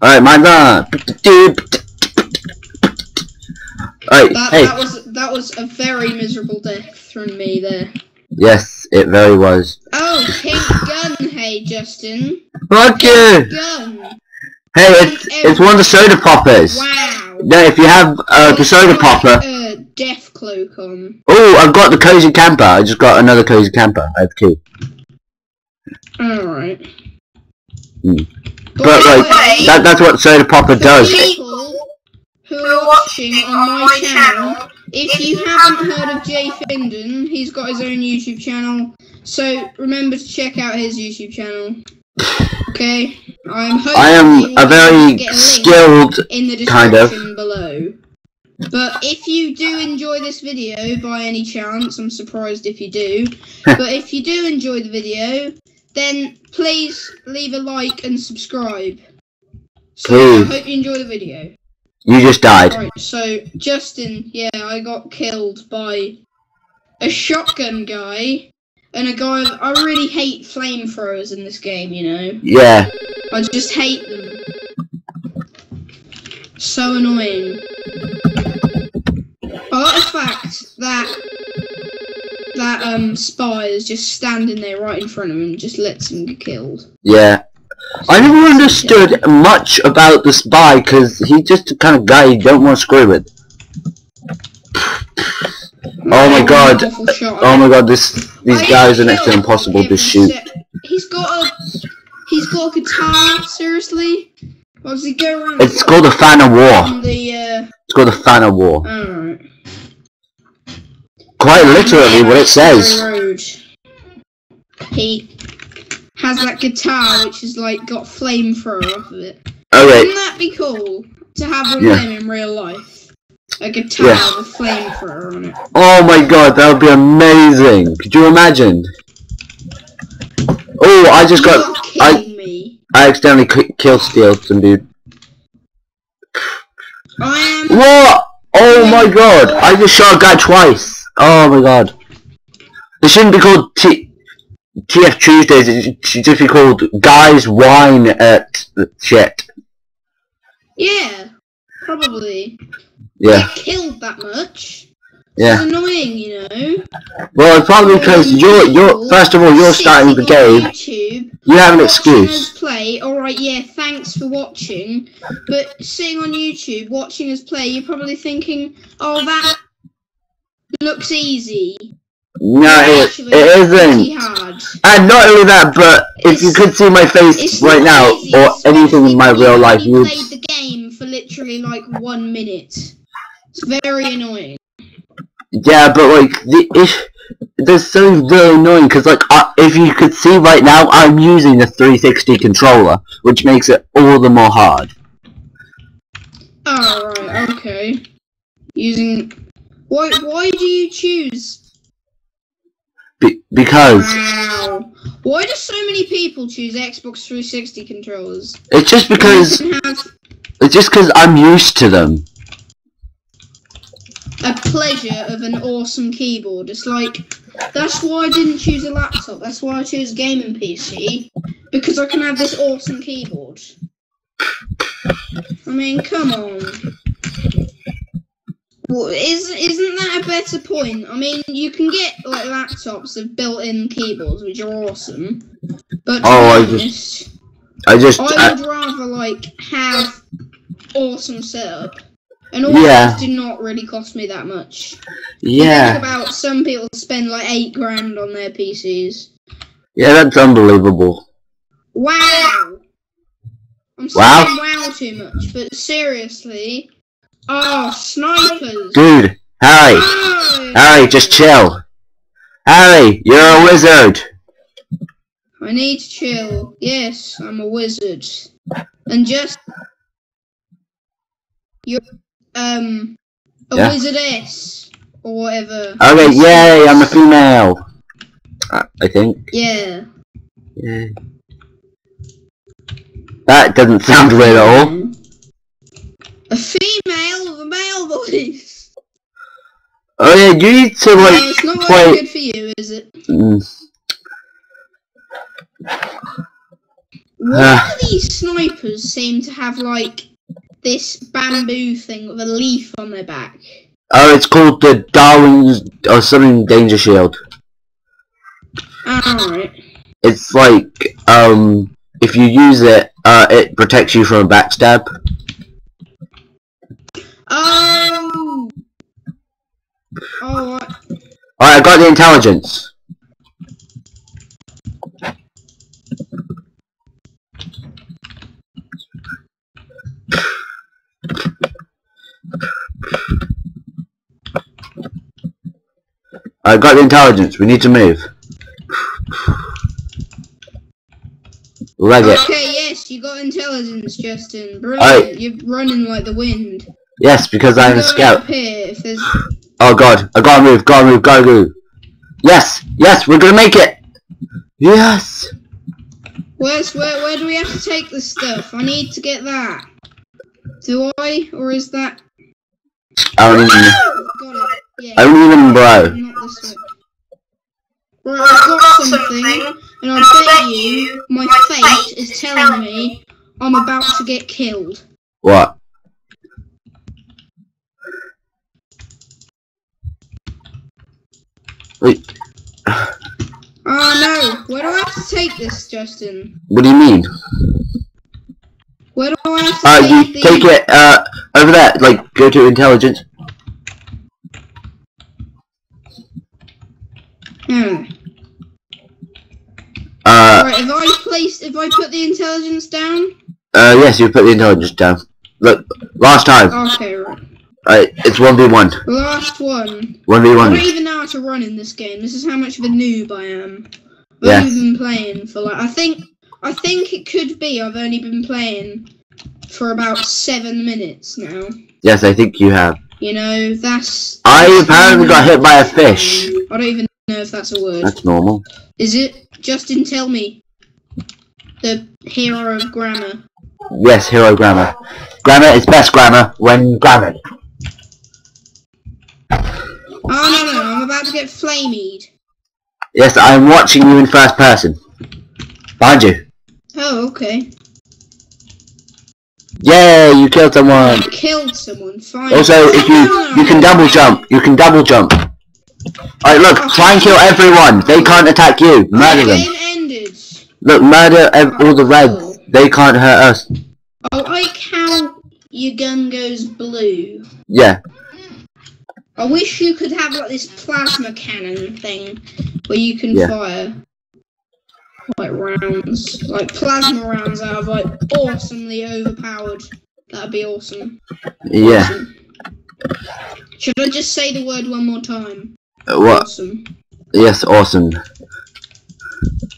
Alright, mine's on. Alright, That hey. that was that was a very miserable death from me there. Yes, it very was. Oh, pink gun, hey Justin. Fuck you! Gun. Hey, it's it's one of the soda poppers. Wow. No, if you have uh, the soda popper. Uh, death cloak on. Oh, I've got the cozy camper. I just got another cozy camper. I have two. Alright. Hmm. By But the like that that's what soda popper does. people who are watching on my channel, if you haven't heard of Jay Findon, he's got his own YouTube channel. So remember to check out his YouTube channel. Okay, I'm I am you a will very a skilled in the kind of. below. But if you do enjoy this video by any chance, I'm surprised if you do. but if you do enjoy the video, then please leave a like and subscribe. So Please. I hope you enjoy the video. You just died. Right, so Justin, yeah, I got killed by a shotgun guy and a guy. I really hate flamethrowers in this game. You know, Yeah. I just hate them. So annoying. I like the fact that that um spy is just standing there right in front of him and just lets him get killed. Yeah. I never understood much about the spy because he's just the kind of guy you don't want to screw with. Oh my god. Oh my god, this these guys are next to impossible to shoot. He's got a he's got a guitar. Seriously, what does he go around? It's called the Fan O'War. the uh. It's called the Fan O'War. Alright. Quite literally what it says. Road. He has that guitar which is like got flamethrower off of it. Oh Wouldn't that be cool to have one Yeah. in real life? A guitar Yeah. with flamethrower on it. oh my god, that would be amazing. Could you imagine? Oh, I just You're got, kidding me. I accidentally ki- kill stealed some dude. I am. What? Oh my god, I just shot a guy twice. Oh my god. It shouldn't be called T TF Tuesdays, it should just be called Guys Wine at the Shit. Yeah, probably. Yeah, Get killed that much. yeah. It's annoying, you know. Well, it's probably because you're, you're, first of all, you're starting the game. YouTube, You have an watching excuse. us play. All right, yeah, thanks for watching. But sitting on YouTube, watching us play, you're probably thinking, "Oh, that looks easy." No, it, it's pretty isn't. hard. And not only that, but if you could see my face right now, easy, or anything in my real life, you played the game for literally like one minute. It's very annoying. Yeah, but like the if there's something really annoying because like uh, if you could see right now, I'm using a 360 controller, which makes it all the more hard. Oh right, okay. Using why? Why do you choose? Be- because Wow. Why do so many people choose Xbox 360 controllers? it's just because it's just because I'm used to them. a pleasure of an awesome keyboard. It's like that's why I didn't choose a laptop. That's why I chose a gaming PC because I can have this awesome keyboard. I mean, come on. Well, is isn't that a better point? I mean, you can get like laptops with built-in keyboards, which are awesome. But Oh, I just- I just I I, would rather like have awesome setup. And all Yeah. those do not really cost me that much. yeah Think about some people spend like eight grand on their PCs. yeah that's unbelievable. Wow. I'm Wow. saying wow too much, but seriously. Oh, snipers. Dude, Harry, Oh. Harry, just chill. Harry, you're a wizard. I need to chill. Yes, I'm a wizard. And just you're um a Yeah. wizardess or whatever. Okay, yay, I'm a female. Uh, I think. Yeah. Yay. That doesn't sound weird at all. A female with a male voice. Oh yeah, you need to No, like it's not play. very good for you, is it? Mm. Why do these snipers seem to have like this bamboo thing with a leaf on their back? Oh, it's called the Darwin's or something danger shield. Alright. It's like um if you use it, uh, it protects you from a backstab. Oh! Oh, I- Alright, I got the intelligence. I got the intelligence. We need to move. Leg it. okay, yes, you got intelligence, Justin. Brilliant. Alright. You're running like the wind. Yes, because I'm a scout. Up here, if there's... Oh god, I gotta move, gotta move, gotta move. Yes, yes, we're gonna make it. Yes. Where's where? Where do we have to take the stuff? I need to get that. Do I, or is that? I don't even, Got it. Yeah. I don't even, bro. Not this way. Right, I've got something, and I bet you my fate is telling me I'm about to get killed. What? Wait, Oh no! Where do I have to take this, Justin? what do you mean? Where do I have to Uh, take you take it, uh, over there, like, go to intelligence. Hmm. Uh, Right, if I place, if I put the intelligence down. uh, yes, you put the intelligence down. Look, last time, Okay, right. Uh, it's 1v1. Last one. 1v1. I don't even know how to run in this game. This is how much of a noob I am. I've Yeah. only been playing for like I think I think it could be I've only been playing for about seven minutes now. Yes, I think you have. You know, that's I apparently got hit by a fish. I don't even know if that's a word. That's normal. Is it? Justin tell me. The hero of grammar. Yes, hero grammar. Grammar is best grammar when grammared. Oh no no, I'm about to get flamed. Yes, I'm watching you in first person. Behind you. Oh, okay. Yeah, you killed I someone. killed someone, fine. Also, if you you can double jump, you can double jump. Alright, look, oh. try and kill everyone. They can't attack you. Murder them. Game ended. Look, murder ev- oh, all the reds. They can't hurt us. Oh, I like how your gun goes blue. Yeah. I wish you could have like this plasma cannon thing where you can Yeah. fire like rounds, like plasma rounds that are like awesomely overpowered. That'd be awesome. Yeah. Awesome. Should I just say the word one more time? Uh, What? Awesome. Yes, awesome.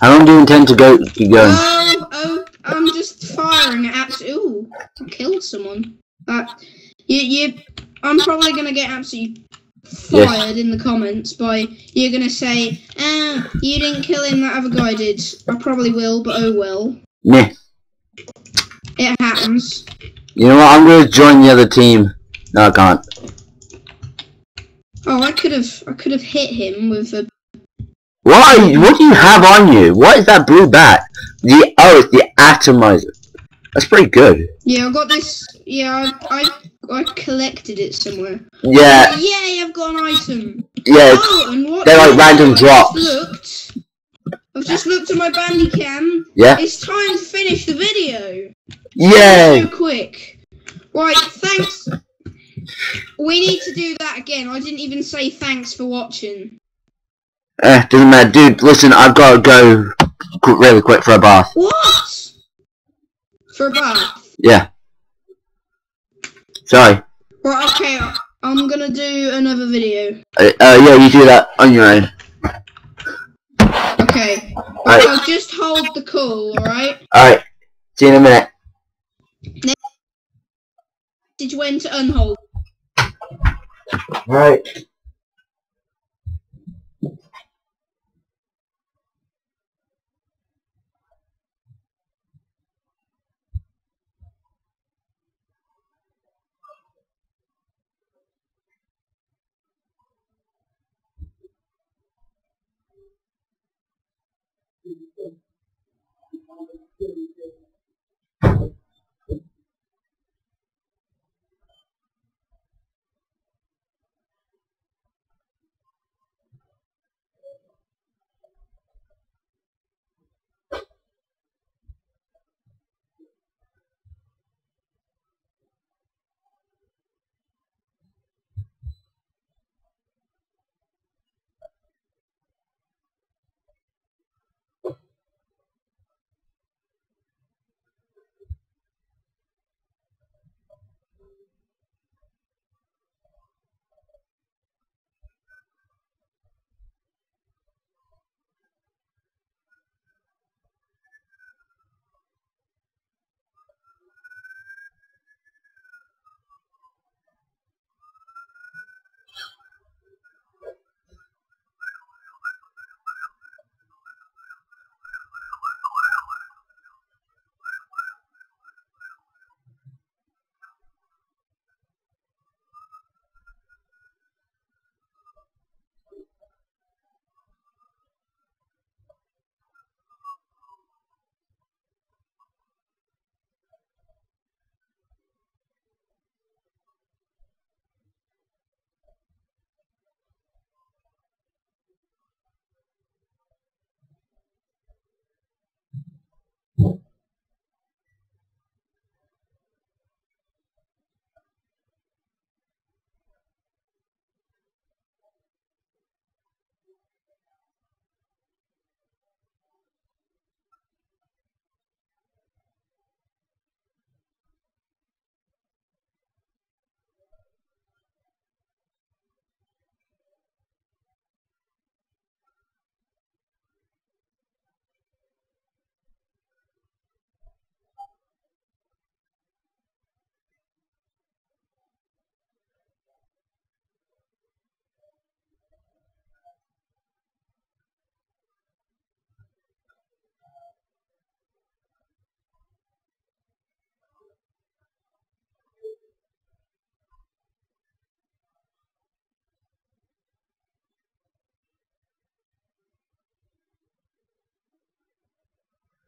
How long do you intend to go keep going? Oh, oh, I'm just firing at. Ooh, I killed someone. That you, you. I'm probably gonna get absolutely Fired in the comments by you're gonna say, "Ah, you didn't kill him. That other guy did." I probably will, but oh well. Meh. It happens. You know what? I'm gonna join the other team. No, I can't. Oh, I could have. I could have hit him with a. What? Are you, what do you have on you? What is that blue bat? The oh, it's the atomizer. That's pretty good. Yeah, I got this. Yeah, I. I I collected it somewhere. Yeah, Yay! I've got an item. yeah. Oh, they're like random I've drops. Just looked. I've just looked at my Bandicam. Yeah. It's time to finish the video. Yay! So quick. Right, thanks. We need to do that again. I didn't even say thanks for watching. Eh, doesn't matter, dude. Listen, I've got to go qu- really quick for a bath. What? For a bath. Yeah. Sorry. Right, okay. I'm gonna do another video. Uh, uh, yeah, you do that on your own. Okay. All right. So just hold the call, alright? Alright. See you in a minute. Did you when to unhold? Right.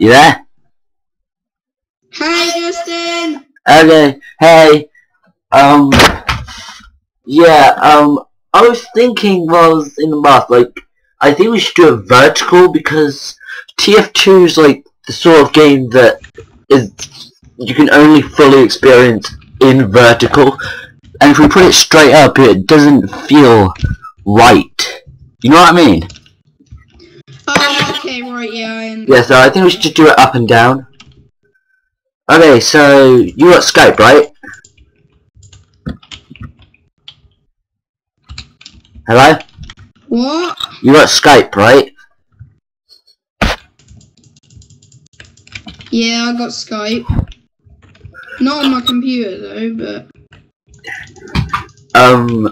You there? Hey, Justin. Okay. Hey. Um. Yeah. Um. I was thinking while I was in the bath, like, I think we should do a vertical because TF2 is like the sort of game that is you can only fully experience in vertical, and if we put it straight up, it doesn't feel right. You know what I mean? Oh, okay, right, yeah, I. Yeah, so I think we should do it up and down. Okay, so you got Skype, right? Hello? What? You got Skype, right? Yeah, I got Skype. Not on my computer though, but Um,